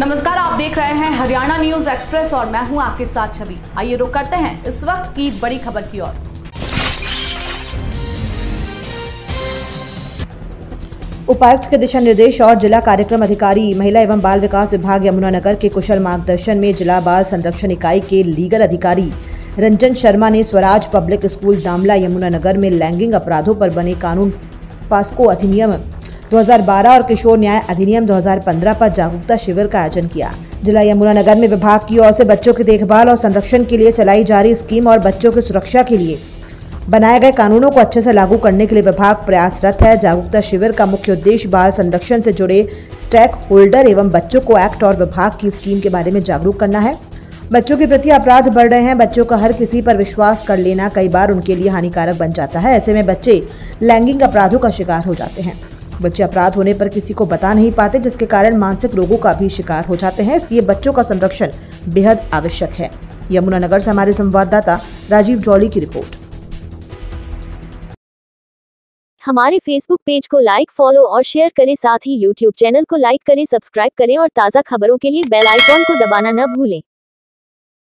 नमस्कार, आप देख रहे हैं हरियाणा न्यूज़ एक्सप्रेस और मैं हूँ आपके साथ छवि। आइए रुक करते हैं इस वक्त की बड़ी खबर की ओर। उपायुक्त के दिशा निर्देश और जिला कार्यक्रम अधिकारी, महिला एवं बाल विकास विभाग यमुनानगर के कुशल मार्गदर्शन में जिला बाल संरक्षण इकाई के लीगल अधिकारी रंजन शर्मा ने स्वराज पब्लिक स्कूल दामला यमुनानगर में लैंगिक अपराधों पर बने कानून, पास्को अधिनियम 2012 और किशोर न्याय अधिनियम 2015 पर जागरूकता शिविर का आयोजन किया। जिला यमुनानगर में विभाग की ओर से बच्चों की देखभाल और संरक्षण के लिए चलाई जा रही स्कीम और बच्चों की सुरक्षा के लिए बनाए गए कानूनों को अच्छे से लागू करने के लिए विभाग प्रयासरत है। जागरूकता शिविर का मुख्य उद्देश्य बाल संरक्षण से जुड़े स्टेक होल्डर एवं बच्चों को एक्ट और विभाग की स्कीम के बारे में जागरूक करना है। बच्चों के प्रति अपराध बढ़ रहे हैं। बच्चों का हर किसी पर विश्वास कर लेना कई बार उनके लिए हानिकारक बन जाता है। ऐसे में बच्चे लैंगिक अपराधों का शिकार हो जाते हैं। बच्चे अपराध होने पर किसी को बता नहीं पाते, जिसके कारण मानसिक रोगों का भी शिकार हो जाते हैं। इसलिए बच्चों का संरक्षण बेहद आवश्यक है। यमुनानगर से हमारे संवाददाता राजीव जौली की रिपोर्ट। हमारे फेसबुक पेज को लाइक फॉलो और शेयर करें। साथ ही यूट्यूब चैनल को लाइक करें सब्सक्राइब करें और ताज़ा खबरों के लिए बेल आइकॉन को दबाना न भूलें।